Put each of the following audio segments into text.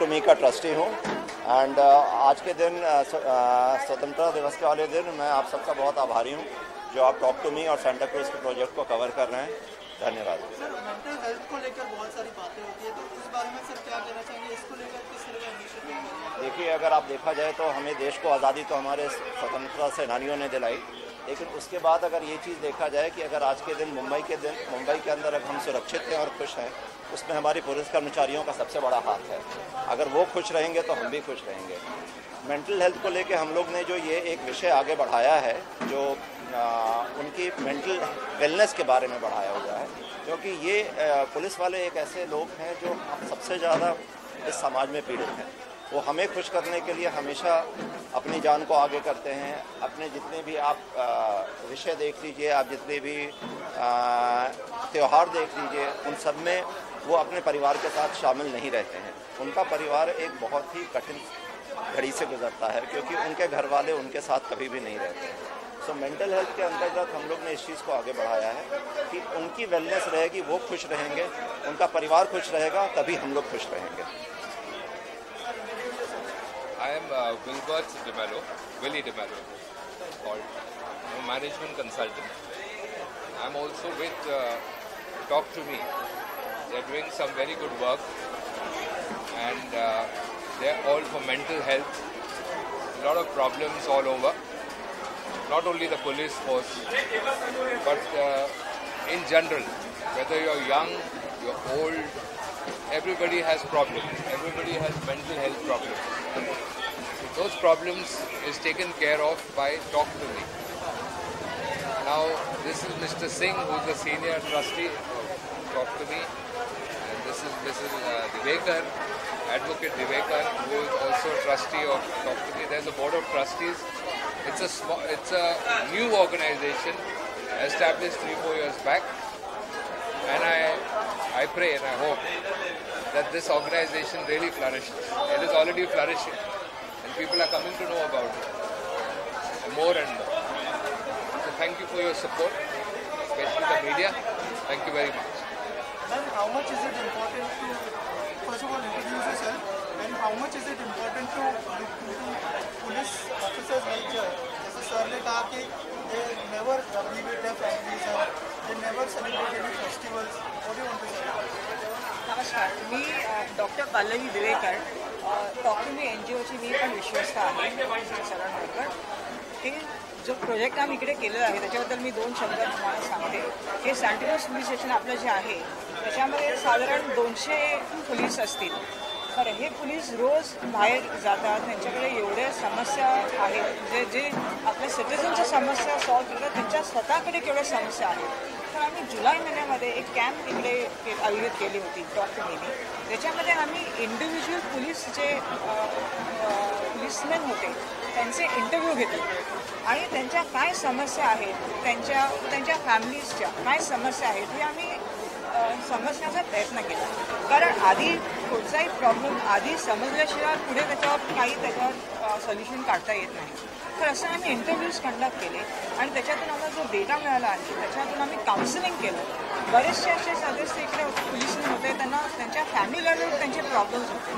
प्रकाश मैं to me का trustee हूँ एंड आज के दिन uh, uh, स्वतंत्रता दिवस के वाले दिन मैं आप सबका बहुत आभारी हूँ जो आप टॉक टू मी और सेंटा क्रूज के प्रोजेक्ट को कवर कर रहे हैं। धन्यवाद। सर मेंटल हेल्थ को लेकर बहुत सारी बातें तो इस बारे में सर क्या कहना चाहेंगे? इसको लेकर किस तरह का इनिशिएटिव देखिए अगर आप देखा जाए तो हमें देश को आज़ादी तो हमारे स्वतंत्रता सेनानियों ने दिलाई लेकिन उसके बाद अगर ये चीज़ देखा जाए कि अगर आज के दिन मुंबई के दिन मुंबई के अंदर अगर हम सुरक्षित हैं और खुश हैं उसमें हमारी पुलिस कर्मचारियों का सबसे बड़ा हाथ है। अगर वो खुश रहेंगे तो हम भी खुश रहेंगे। मेंटल हेल्थ को लेके हम लोग ने जो ये एक विषय आगे बढ़ाया है जो आ, उनकी मेंटल वेलनेस के बारे में बढ़ाया हुआ है क्योंकि ये पुलिस वाले एक ऐसे लोग हैं जो सबसे ज़्यादा इस समाज में पीड़ित हैं। वो हमें खुश करने के लिए हमेशा अपनी जान को आगे करते हैं। अपने जितने भी आप विषय देख लीजिए आप जितने भी त्यौहार देख लीजिए उन सब में वो अपने परिवार के साथ शामिल नहीं रहते हैं। उनका परिवार एक बहुत ही कठिन घड़ी से गुजरता है क्योंकि उनके घर वाले उनके साथ कभी भी नहीं रहते हैं। सो मेंटल हेल्थ के अंतर्गत हम लोग ने इस चीज़ को आगे बढ़ाया है कि उनकी वेलनेस रहेगी वो खुश रहेंगे उनका परिवार खुश रहेगा तभी हम लोग खुश रहेंगे। Am uh, Wilbert De Mello, Willie De Mello, called I'm a management consultant. I'm also They're doing some very good work, and uh, they're all for mental health. A lot of problems all over. Not only the police force, but uh, in general, whether you're young, you're old, everybody has problems. Everybody has mental health problems. Those problems is taken care of by Talk to Me. Now, this is Mr. Singh, who's the senior trustee of Talk to Me, this is Mrs. Uh, Divekar, Advocate Divekar, who is also trustee of Me. There's a board of trustees. It's a small, it's a new organization established three four years back, and I I pray and I hope that this organization really flourishes. It is already flourishing, and people are coming to know about it more and more. So thank you for your support, especially the media. Thank you very much. Then how much is it important to first of all introduce yourself and how much is it important to look into police officers like uh, जैसे sir ने कहा कि they never be with their families or they never celebrate any festivals. What do you want to say? नमस्कार मी doctor Pallavi Diwekar talking me N G ओची मी पण विश्वस्त आहे शरण सरांबरोबर हे जो प्रोजेक्ट काम इकडे केलेला आहे त्याच्याबद्दल मी दोन शब्द तुम्हाला सांगते हे सँटिनोस पोलीस स्टेशन आपलं जे आहे त्याच्यामध्ये साधारण दोनशे पोलीस असतील. तर हे पोलीस रोज बाहेर जातात. त्यांच्याकडे एवढ्या समस्या आहेत. जे जे आपल्या सिटिझनच्या समस्या सॉल्व्ह करतात त्यांच्या स्वतःकडे केवढ्या समस्या आहेत? तर आम्ही जुलै महिन्यामध्ये एक कॅम्प इकडे के- आयोजित केली होती टॉप नेमी त्याच्यामध्ये आम्ही इंडिव्हिज्युअल पोलीस जे पोलिसमॅन होते त्यांचे इंटरव्ह्यू घेतले. आणि त्यांच्या काय समस्या आहेत त्यांच्या त्यांच्या फॅमिलीजच्या काय समस्या आहेत हे आम्ही समजण्याचा प्रयत्न केला. कारण आधी कुठचाही प्रॉब्लेम आधी समजल्याशिवाय पुढे त्याच्यावर काही त्याच्यावर सोल्युशन काढता येत नाही. तर असं आम्ही इंटरव्ह्यूज कंडक्ट केले आणि त्याच्यातून आम्हाला जो डेटा मिळाला आहे त्याच्यातून आम्ही काउन्सिलिंग केलं. बरेचसे असे सदस्य इकडे पोलिसने होते त्यांना त्यांच्या फॅमिलीला त्यांचे प्रॉब्लेम्स होते.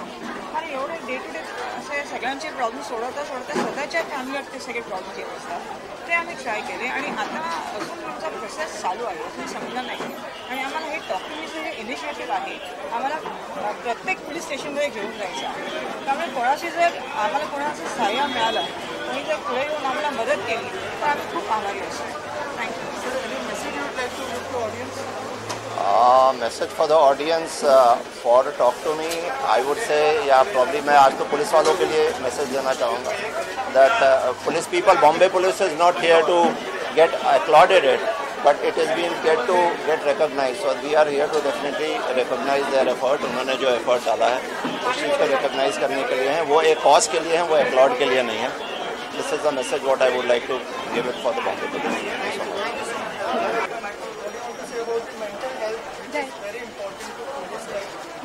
आणि एवढे डे टू डे असे सगळ्यांचे प्रॉब्लेम सोडवता सोडवता स्वतःच्या फॅमिलीवर ते सगळे प्रॉब्लेम येत असतात. ते आम्ही ट्राय केले आणि आता अजून आमचा प्रोसेस चालू आहे असं समजा नाही. आणि आम्हाला हे डॉक्युमेंटचं जे इनिशिएटिव्ह आहे. आम्हाला प्रत्येक पोलीस स्टेशनमध्ये घेऊन जायचा. त्यामुळे कोणाशी जर आम कोणाचं सहाय्य मिळालं कोणी जर पुढे येऊन आम्हाला मदत केली तर आम्ही खूप आभारी असतो. Message for the audience for talk to me I would say या प्रॉब्लम मैं आज तो पुलिस वालों के लिए मैसेज देना चाहूँगा that police people Bombay police is not here to get accoladed it but it is been get to get recognise और we are here to definitely recognise their effort उन्होंने जो एफर्ट डाला है उस चीज़ को रिकोगनाइज करने के लिए है। वो एक कॉज के लिए है वो एप्लॉड के लिए नहीं है। This is the message what I would like to give it for the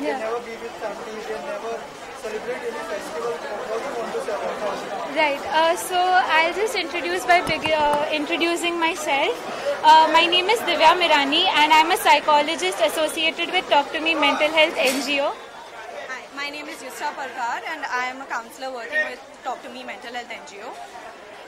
yeah. they never be with family, they never celebrate any festival. What do you want to say about that? Right. Uh, so I'll just introduce by beg- uh, introducing myself. Uh, my name is Divya Mirani, and I'm a psychologist associated with Talk to Me Mental Health NGO. Hi, my my name is Yusra Parkar and I am a counselor working with Talk to Me Mental Health NGO.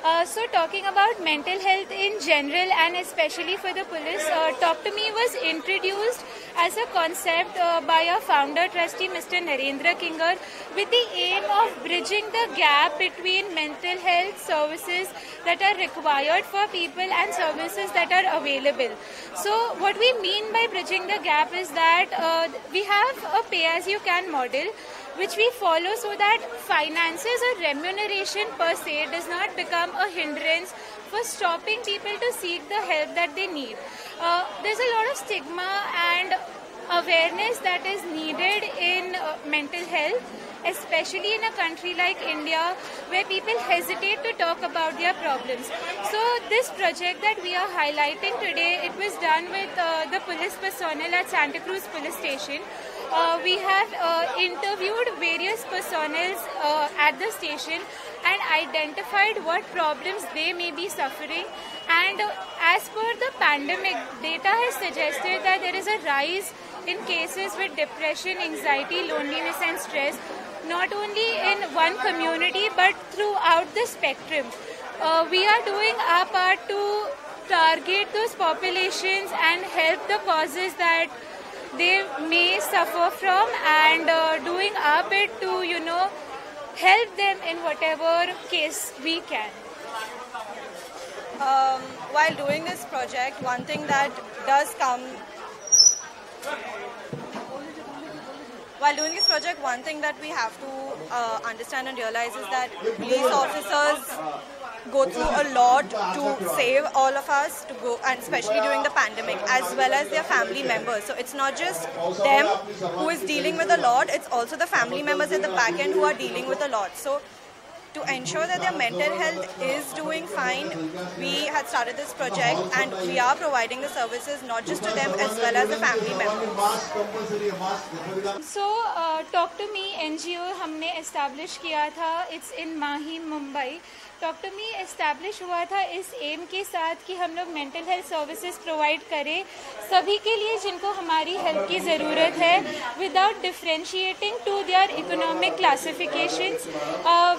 Uh, so, talking about mental health in general and especially for the police, uh, Talk to Me was introduced as a concept uh, by our founder, trustee Mr. Narendra Kinger, with the aim of bridging the gap between mental health services that are required for people and services that are available. So, what we mean by bridging the gap is that uh, we have a pay as you can model which we follow so that finances or remuneration per se does not become a hindrance for stopping people to seek the help that they need. Uh, there's a lot of stigma and awareness that is needed in uh, mental health especially in a country like India where people hesitate to talk about their problems. So this project that we are highlighting today, it was done with uh, the police personnel at Santa Cruz Police Station. Uh, we have uh, interviewed various personnel uh, at the station and identified what problems they may be suffering. And uh, as per the pandemic, data has suggested that there is a rise in cases with depression, anxiety, loneliness, and stress, not only in one community but throughout the spectrum. Uh, we are doing our part to target those populations and help the causes that they may suffer from and uh, doing our bit to you know help them in whatever case we can. Um, while doing this project, one thing that does come while doing this project, one thing that we have to uh, understand and realize is that police officers go through a lot to save all of us to go and especially during the pandemic as well as their family members so it's not just them who is dealing with a lot it's also the family members at the back end who are dealing with a lot so to ensure that their mental health is doing fine, we had started this project and we are providing the services not just to them as well as the family members. So, uh, Talk to Me NGO हमने establish किया था. It's in Mahim, Mumbai. Talk to me establish हुआ था इस M के साथ कि हम लोग मेंटल हेल्थ सर्विसेज़ प्रोवाइड करें सभी के लिए जिनको हमारी हेल्प की ज़रूरत है। Without differentiating to their economic classifications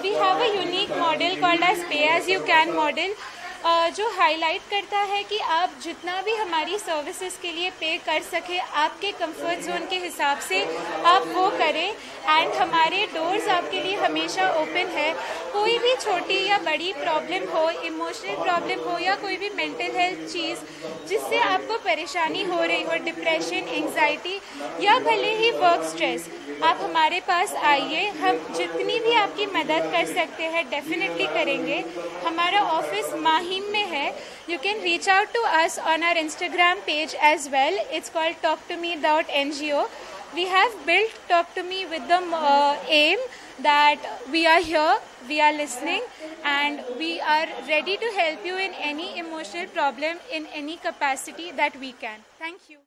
we have a unique model called as pay as you can model जो हाईलाइट करता है कि आप जितना भी हमारी सर्विसेज़ के लिए पे कर सके, आपके कंफर्ट जोन के हिसाब से आप वो करें। एंड हमारे डोर्स आपके लिए हमेशा ओपन है। कोई भी छोटी या बड़ी प्रॉब्लम हो इमोशनल प्रॉब्लम हो या कोई भी मेंटल हेल्थ चीज़ जिससे आपको परेशानी हो रही हो डिप्रेशन एंजाइटी या भले ही वर्क स्ट्रेस आप हमारे पास आइए, हम जितनी भी आपकी मदद कर सकते हैं डेफिनेटली करेंगे। हमारा ऑफ़िस माहिम में है। You can reach out to us on our Instagram page as well it's called talk to me dot N G O we have built talk to me with the aim that we are here we are listening and we are ready to help you in any emotional problem in any capacity that we can thank you